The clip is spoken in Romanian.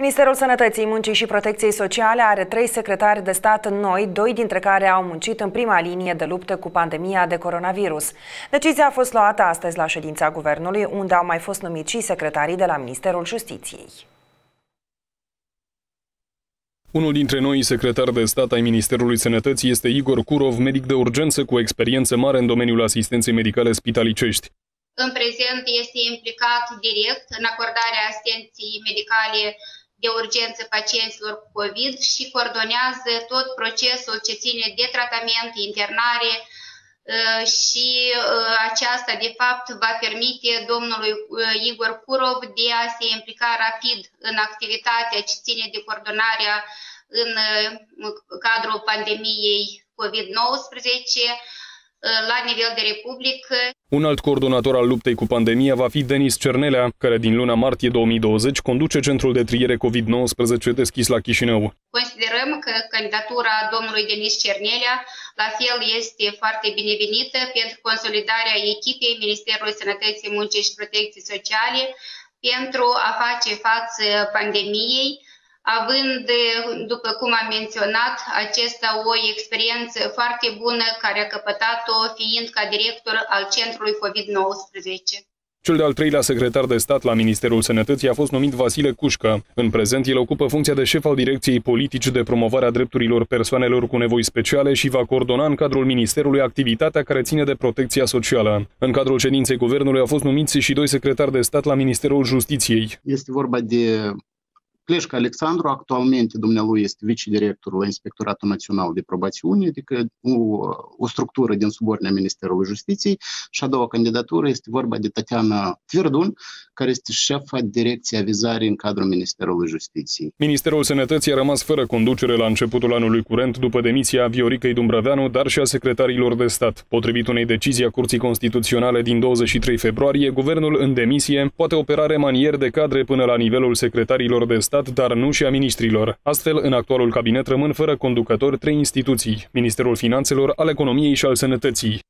Ministerul Sănătății, Muncii și Protecției Sociale are trei secretari de stat noi, doi dintre care au muncit în prima linie de luptă cu pandemia de coronavirus. Decizia a fost luată astăzi la ședința Guvernului, unde au mai fost numiți și secretarii de la Ministerul Justiției. Unul dintre noi secretari de stat ai Ministerului Sănătății este Igor Curov, medic de urgență cu experiență mare în domeniul asistenței medicale spitalicești. În prezent este implicat direct în acordarea asistenței medicale de urgență pacienților cu COVID și coordonează tot procesul ce ține de tratament, internare uh, și uh, aceasta de fapt va permite domnului uh, Igor Curov de a se implica rapid în activitatea ce ține de coordonarea în cadrul pandemiei COVID-19 la nivel de republică. Un alt coordonator al luptei cu pandemia va fi Denis Cernelea, care din luna martie 2020 conduce centrul de triere COVID-19 deschis la Chișinău. Considerăm că candidatura domnului Denis Cernelea la fel este foarte binevenită pentru consolidarea echipei Ministerului Sănătății, Muncii și Protecției Sociale pentru a face față pandemiei, având, după cum am menționat, acesta o experiență foarte bună care a căpătat-o fiind ca director al Centrului COVID-19. Cel de-al treilea secretar de stat la Ministerul Sănătății a fost numit Vasile Cușcă. În prezent, el ocupă funcția de șef al Direcției Politici de Promovare a Drepturilor Persoanelor cu Nevoi Speciale și va coordona în cadrul Ministerului activitatea care ține de protecția socială. În cadrul ședinței Guvernului au fost numiți și doi secretari de stat la Ministerul Justiției. Este vorba de Pleșca Alexandru, actualmente dumnealui este vicedirector la Inspectoratul Național de Probațiune, adică o, o structură din subordinea Ministerului Justiției și a doua candidatură este vorba de Tatiana Tverdun, care este șefa Direcției Avizare în cadrul Ministerului Justiției. Ministerul Sănătății a rămas fără conducere la începutul anului curent după demisia Vioricăi Dumbrăveanu, dar și a secretarilor de stat. Potrivit unei decizii a Curții Constituționale din 23 februarie, guvernul în demisie poate opera remanier de cadre până la nivelul secretarilor de stat stat, dar nu și a ministrilor. Astfel, în actualul cabinet rămân fără conducători trei instituții, Ministerul Finanțelor, al Economiei și al Sănătății.